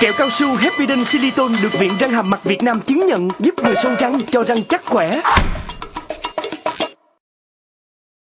Kẹo cao su Happyden Silicon được Viện Răng hàm mặt Việt Nam chứng nhận giúp người sâu răng cho răng chắc khỏe.